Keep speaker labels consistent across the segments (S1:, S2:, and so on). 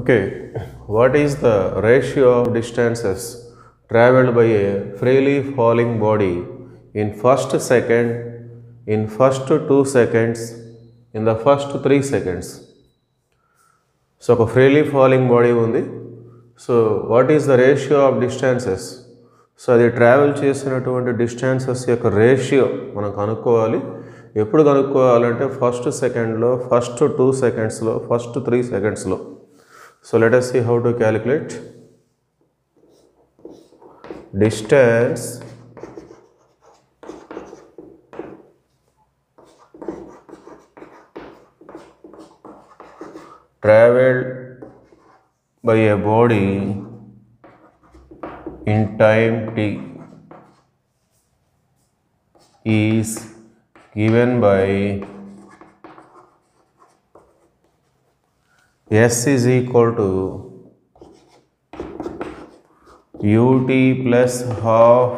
S1: Okay what is the ratio of distances travelled by a freely falling body in first second in first two seconds in the first three seconds so ఒక freely falling body ఉంది. So what is the ratio of distances so అది travel చేసినటువంటి distances యొక్క ratio మనం కనుక్కోవాలి. ఎప్పుడు కనుక్కోవాలంటే first సెకండ్లో ఫస్ట్ టూ సెకండ్స్లో ఫస్ట్ త్రీ సెకండ్స్లో So let us see how to calculate. Distance traveled by a body in time t is given by S is equal to ut plus half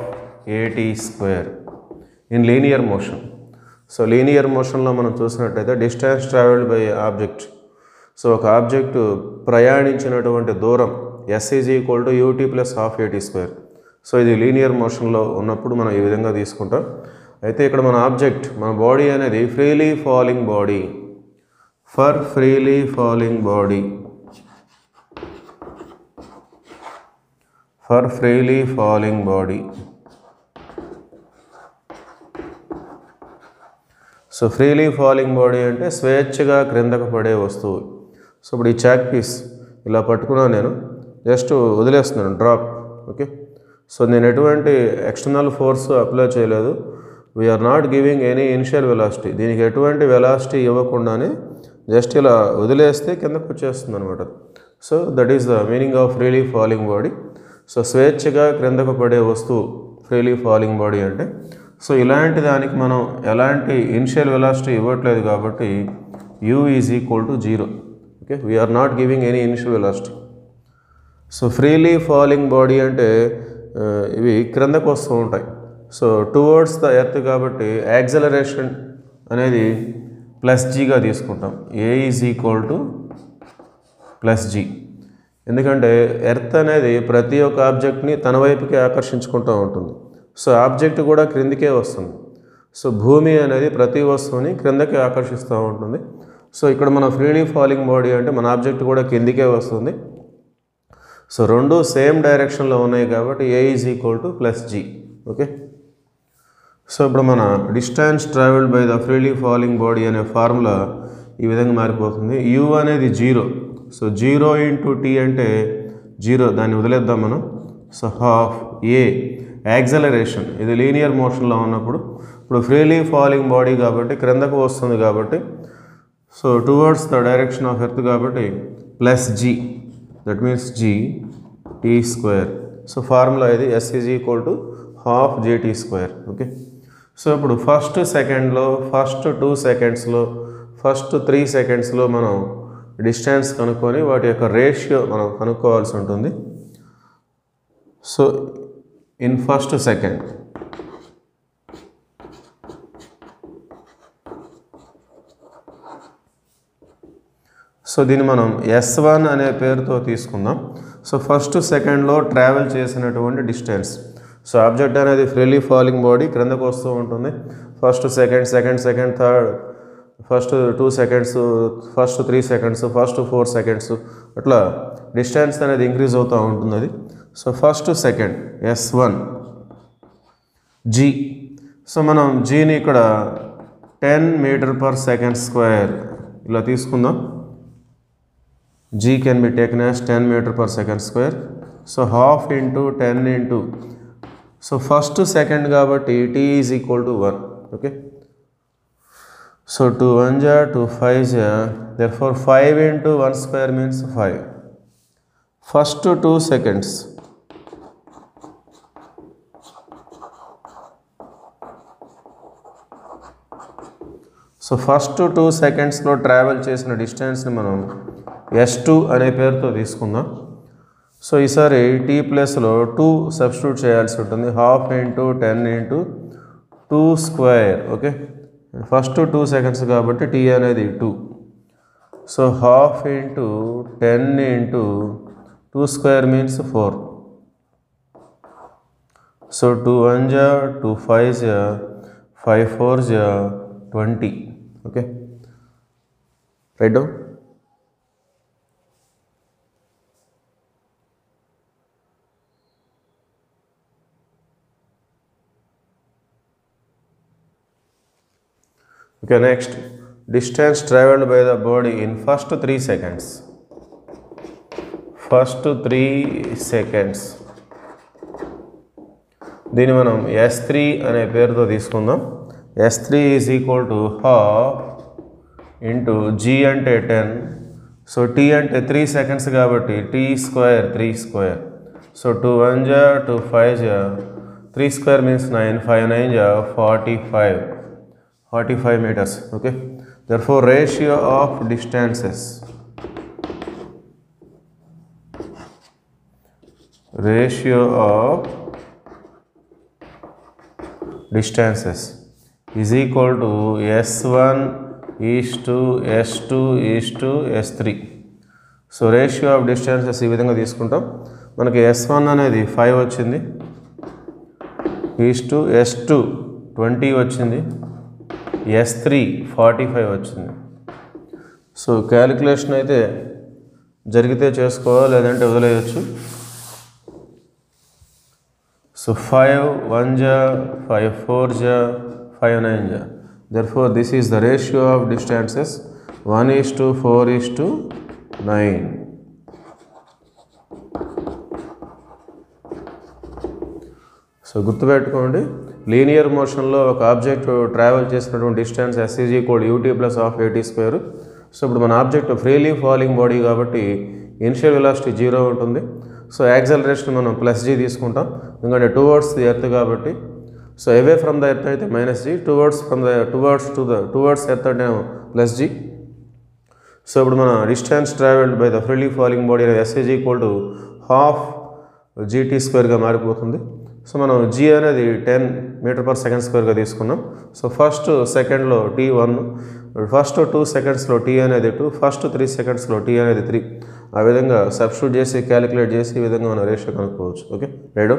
S1: at square in linear motion so linear మోషన్లో మనం చూసినట్టయితే distance travelled by object so ఒక object ప్రయాణించినటువంటి దూరం S is equal to ut plus half at square so ఇది linear మోషన్లో ఉన్నప్పుడు మనం ఈ విధంగా తీసుకుంటాం. అయితే ఇక్కడ మన ఆబ్జెక్ట్ మన బాడీ అనేది freely falling body for freely falling body for freely falling body so freely falling body అంటే స్వేచ్ఛగా క్రిందకు పడే వస్తువు. సో ఇప్పుడు ఈ చాక్ పీస్ ఇలా పట్టుకున్నాను నేను. జస్ట్ వదిలేస్తున్నాను డ్రాప్ ఓకే సో నేను ఎటువంటి ఎక్స్టర్నల్ ఫోర్స్ అప్లై చేయలేదు. We are not giving any initial velocity దీనికి ఎటువంటి వెలాసిటీ ఇవ్వకుండానే జస్ట్ ఇలా వదిలేస్తే కిందకు వచ్చేస్తుంది అనమాట so that is the meaning of freely falling body so స్వేచ్ఛగా క్రిందకు పడే వస్తువు ఫ్రీలీ ఫాలింగ్ బాడీ అంటే సో ఇలాంటి దానికి మనం ఎలాంటి ఇనిషియల్ వెలాసిటీ ఇవ్వట్లేదు కాబట్టి u is equal to zero okay we are not giving any initial velocity so freely falling body అంటే ఇవి క్రిందకు వస్తూ ఉంటాయి. సో టువర్డ్స్ ద ఎర్త్ కాబట్టి యాక్సలరేషన్ అనేది ప్లస్ జీగా తీసుకుంటాం. A is equal to plus g ఎందుకంటే ఎర్త్ అనేది ప్రతి ఒక్క ఆబ్జెక్ట్ని తన వైపుకి ఆకర్షించుకుంటూ ఉంటుంది. సో ఆబ్జెక్ట్ కూడా క్రిందికే వస్తుంది. సో భూమి అనేది ప్రతి వస్తువుని క్రిందకి ఆకర్షిస్తూ ఉంటుంది. సో ఇక్కడ మన ఫ్రీలీ ఫాలింగ్ బాడీ అంటే మన ఆబ్జెక్ట్ కూడా కిందికే వస్తుంది. సో రెండు సేమ్ డైరెక్షన్లో ఉన్నాయి కాబట్టి a is equal to plus g okay so ఇప్పుడు మన distance travelled by the freely falling body అనే ఫార్ములా ఈ విధంగా మారిపోతుంది. యు అనేది zero. So zero into t అంటే జీరో. దాన్ని వదిలేద్దాం మనం. సో హాఫ్ ఏ యాక్సలరేషన్ ఇది లీనియర్ మోషన్లో ఉన్నప్పుడు. ఇప్పుడు ఫ్రీలీ ఫాలింగ్ బాడీ కాబట్టి క్రిందకు వస్తుంది కాబట్టి. So towards the direction of earth కాబట్టి plus g that means g t square so formula ఇది S is equal to half gt square okay so ఇప్పుడు ఫస్ట్ సెకండ్లో ఫస్ట్ టూ సెకండ్స్లో ఫస్ట్ త్రీ సెకండ్స్లో మనం డిస్టెన్స్ కనుక్కొని వాటి యొక్క రేషియో మనం కనుక్కోవాల్సి ఉంటుంది. So in first second so దీన్ని మనం ఎస్ వన్ అనే పేరుతో తీసుకుందాం. సో ఫస్ట్ సెకండ్లో ట్రావెల్ చేసినటువంటి డిస్టెన్స్ సో ఆబ్జెక్ట్ అనేది ఫ్రీలీ ఫాలింగ్ బాడీ క్రిందకు వస్తూ ఉంటుంది. First second second second third. First two seconds first three seconds first four seconds. అట్లా డిస్టెన్స్ అనేది ఇంక్రీజ్ అవుతూ ఉంటుంది అది. So first second S one. G. So మనం జీని ఇక్కడ ten meter per second square ఇలా తీసుకుందాం. G can be taken as 10 meter per second square so half into 10 into so first second కాబట్టి t is equal to one okay so two one జా two five జా there four five into one square means five first two seconds so first two సెకండ్స్లో travel చేసిన డిస్టెన్స్ని మనం yes two అనే పేరుతో తీసుకుందాం. సో ఈసారి టీ ప్లస్లో టూ సబ్స్టిట్యూట్ చేయాల్సి ఉంటుంది. Half into ten into two square okay first two seconds కాబట్టి టీ అనేది two so half into ten into two square means four so two one జా టూ ఫైవ్ జా ఫైవ్ ఫోర్ జా twenty okay right down okay next distance travelled by the body in first three seconds first three seconds దీన్ని మనం yes three అనే పేరుతో తీసుకుందాం. S three is equal to half into g అంటే ten so tea అంటే three seconds కాబట్టి t square three square so two one జా two five జా three square means nine five nine జా forty five 45 meters okay therefore ratio of distances ratio of distances is equal to s1 is to s2 is to s3 so ratio of distances ఈ విధంగా తీసుకుంటాం మనకి yes one అనేది five వచ్చింది is to S two twenty వచ్చింది yes three forty five వచ్చింది. So calculation అయితే జరిగితే చేసుకోవాలి లేదంటే వదిలేయచ్చు. సో ఫైవ్ వన్ జా ఫైవ్ ఫోర్ జా ఫైవ్ నైన్ జా. Therefore this is the ratio of distances one is to four is to nine so గుర్తుపెట్టుకోండి లీనియర్ మోషన్లో ఒక ఆబ్జెక్ట్ ట్రావెల్ చేసినటువంటి డిస్టెన్స్ ఎస్సీజీ code UT plus half AT square so ఇప్పుడు మన ఆబ్జెక్ట్ ఫ్రీలీ ఫాలింగ్ బాడీ కాబట్టి initial velocity zero ఉంటుంది. So acceleration మనం ప్లస్ జీ తీసుకుంటాం. ఎందుకంటే టువర్డ్స్ ది ఎర్త్ కాబట్టి. So away from the earth అయితే minus G towards from the towards to the towards earth అంటే ప్లస్ జీ సో ఇప్పుడు మన distance travelled by the freely falling body అనేది ఎస్ఏజీ ఈక్వల్ టు హాఫ్ జీటీ స్క్వేర్గా మారిపోతుంది. So మనం జీ అనేది టెన్ మీటర్ పర్ సెకండ్ స్క్వేర్గా తీసుకున్నాం. సో ఫస్ట్ సెకండ్లో టీ వన్ ఫస్ట్ టూ సెకండ్స్లో టీ అనేది టూ ఫస్ట్ త్రీ సెకండ్స్లో టీ అనేది త్రీ ఆ విధంగా సబ్స్టిట్యూట్ చేసి క్యాలిక్యులేట్ చేసి ఈ విధంగా మనం రేషియో కనుక్కోవచ్చు. ఓకే? రైడు